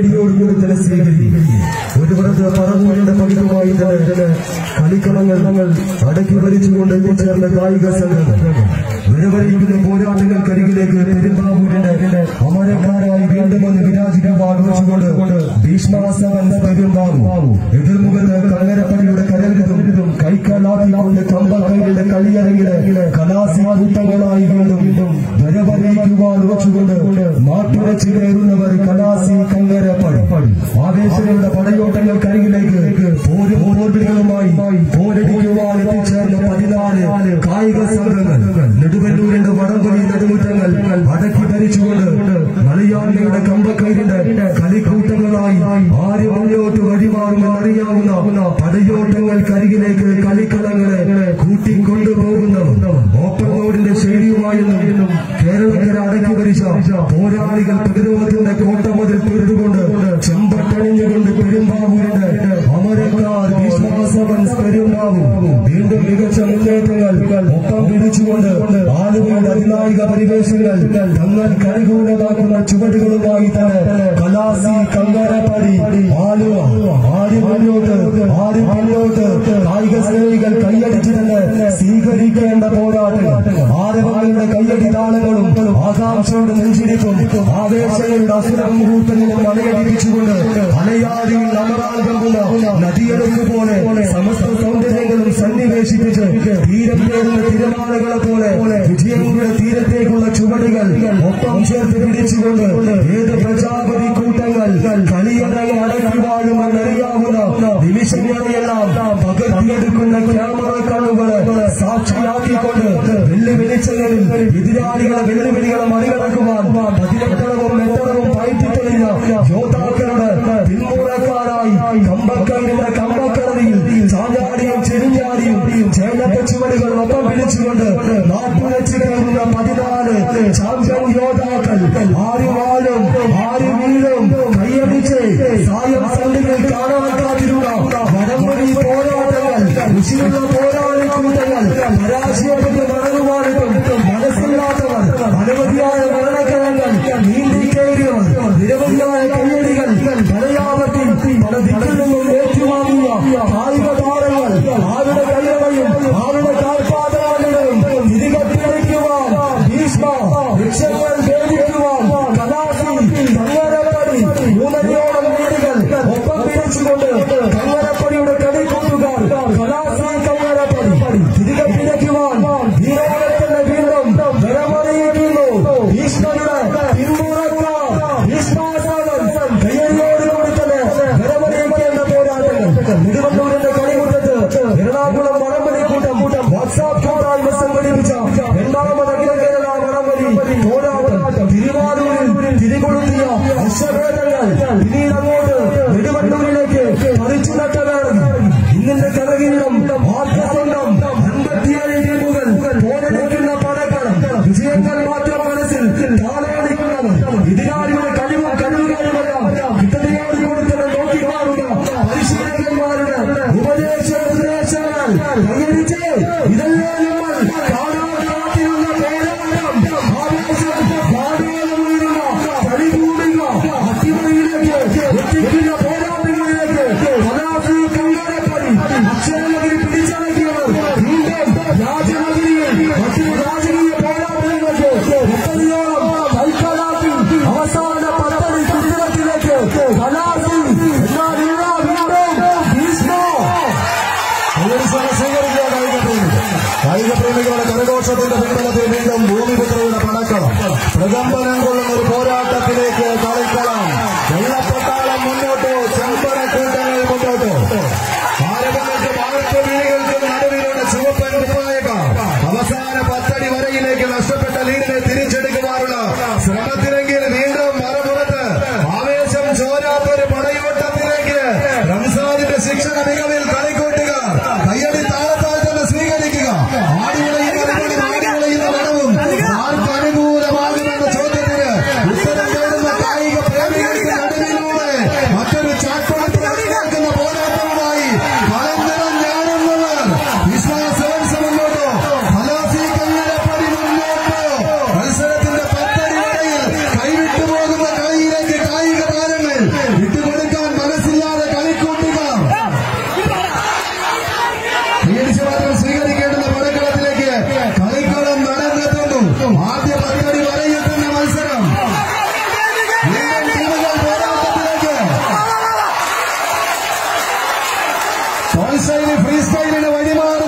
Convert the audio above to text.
കയ്യടിയോടുകൂടി തന്നെ സ്വീകരിക്കും. ഒരു പുറത്ത് പറവൂരിന്റെ പകിതുമായി തന്നെ കളിക്കളങ്ങൾ അടക്കി ഭരിച്ചുകൊണ്ട് എത്തിച്ചേർന്ന കായിക സംഘങ്ങൾ വിരവരിക്കുന്ന പോരാട്ടങ്ങൾക്കരികിലേക്ക് പെരുമ്പാവൂരിന്റെ അമരക്കാരായി വീണ്ടും ഒന്ന് വിരാജിക്കാൻ ആഘോഷിച്ചുകൊണ്ട് ഭീഷ്മാസവൻ പെരുമ്പാവു എതിർമുഖത്ത് കങ്ങരപ്പടിയുടെ കരവിരുതും കൈക്കാലാത്തിക്കൊണ്ട് കമ്പക്കൈകളുടെ കളിയരങ്ങിലെ കലാസി കൂട്ടങ്ങളായി വീണ്ടും വരവറിയിക്കുവാൻ ഉറച്ചുകൊണ്ട് കയറുന്നവർ കലാസി കങ്ങരപ്പടി ആവേശങ്ങളുടെ പടയോട്ടങ്ങൾ കരികിലേക്ക് പോരും പോർവിളികളുമായി പോരടിക്കുവാൻ എത്തിച്ചേർന്ന പതിനാല് കായിക സംഘങ്ങൾ. നെടുവല്ലൂരിന്റെ വടംപൊലി നെടുമുറ്റങ്ങൾ അടക്കി ധരിച്ചുകൊണ്ട് മലയാളികളുടെ കമ്പക്കൈരിന്റെ കളിക്കൂട്ടങ്ങളായി ആര് മുന്നോട്ട് വഴിമാറുമെന്നറിയാവുന്ന പടയോട്ടങ്ങൾക്കരികിലേക്ക് കളിക്കളങ്ങളെ കൂട്ടിക്കൊണ്ടുപോകുന്ന ഓപ്പൺ റോഡിന്റെ ശൈലിയുമായെന്നും കേരളക്കര അടക്കി ഭരിച്ച പോരാളികൾ പ്രതിരോധത്തിന്റെ പെരുമ്പാവു വീണ്ടും മികച്ച മുന്നേറ്റങ്ങൾ ഒപ്പം പിടിച്ചുകൊണ്ട് ആളുകളുടെ അതിനായിക പരിവേശങ്ങൾ തങ്ങൾ കൈകൂലമാക്കുന്ന ചുവടുകളുമായി തന്നെ കലാസി കങ്ങരപ്പടി ആലുവ ആര് മുന്നോട്ട് ആര് പിന്നോട്ട് താളങ്ങളും ആകാംക്ഷയുടെ നെഞ്ചിരിപ്പും ആവേശങ്ങളുടെ അസുര മുഹൂർത്തങ്ങളും മലയടിപ്പിച്ചുകൊണ്ട് അലയാടിയിൽ അമറാൻ കമ്പുന്ന സമസ്ത സൗന്ദര്യങ്ങളും സന്നിവേശിപ്പിച്ച് തീരത്തേക്കുള്ള തിരമാലകളെ പോലെ വിജയങ്ങളുടെ തീരത്തേക്കുള്ള ചുവടുകൾ ഒപ്പം ചേർത്ത് പിടിച്ചുകൊണ്ട് ഏത് പ്രജാപതി കൂട്ടങ്ങൾ കളിയടങ്ങി അടക്കി വാഴുമെന്നറിയാവുന്ന നിമിഷങ്ങളെയെല്ലാം എതിരാളികളെ വെല്ലുവിളികളെ മറികടക്കുവാൻ പതിനെട്ടളവും മെട്ടളവും പയറ്റിത്തെളിഞ്ഞ യോദ്ധാക്കളുടെ പിന്മുറക്കാരായി കമ്പക്കൈരുടെ കമ്പക്കടലിൽ ചാഞ്ഞാടിയും ചെരിഞ്ഞാടിയും ചേനത്തെ ചുവടുകൾ ഒപ്പം പിടിച്ചുകൊണ്ട് നാട്ടുവെച്ച് കയറുന്ന പതിനാല് ചാമ്പ്യൻ യോദ്ധാക്കൾ ആരും വാഴും ആരും വീഴും. കൈയടിച്ച് സായം സന്ധികൾ കാണാൻ കാത്തിരുന്ന വടംവലി പോരാട്ടങ്ങൾ ഋഷിയുള്ള പോരാളി കൂട്ടങ്ങൾ പരാജയപ്പെട്ട് മടങ്ങുവാനിട്ടും നിന്നും ഏറ്റുവാങ്ങിയ കായിക എറണാകുളം വടംവലി കൂട്ടം വാട്സാപ്പ് ഗ്രൂപ്പായി സംഘടിപ്പിച്ച രണ്ടാമത് അഖില കേരള വടംവലി പോരാട്ടം തിരുവാരൂരിൽ തിരികൊളുത്തിയ വിശ്വഭേദങ്ങൾ പിന്നീട് അങ്ങോട്ട് നെടുവണ്ണൂരിലേക്ക് പറിച്ചു നട്ടതാണ് ഇന്നിന്റെ കരകീടം ആത്മസ്വന്തം അൻപത്തിയേഴ് ടീമുകൾ പോരടിക്കുന്ന പടക്കളം വിജയങ്ങൾ മാറ്റം മനസ്സിൽ താലോടിക്കുന്നത് ഇതിനായുള്ള സഭയുടെ പിന്തുണത്തിൽ വീണ്ടും ഭൂമി പുത്രയുടെ പടക്കം. പ്രകമ്പനം കൊള്ളുന്ന ഒരു പോരാട്ടത്തിലേക്ക് കളിക്കളം വെള്ളപ്പട്ടാളം മുന്നോട്ടോ ചെമ്പന കൂട്ടങ്ങൾ മുന്നോട്ട്. ഭാരതങ്ങൾക്ക് ഭാരത വീടുകൾക്ക് നടുവിലൂടെ ചുവപ്പൻ കുപ്പായക്കാം അവസാന പത്തടി വരയിലേക്ക് നഷ്ടപ്പെട്ട ലീഡിനെ തിരിച്ചെടുക്കുക ഫ്രീ സ്റ്റൈലിന് വഴിമാറി.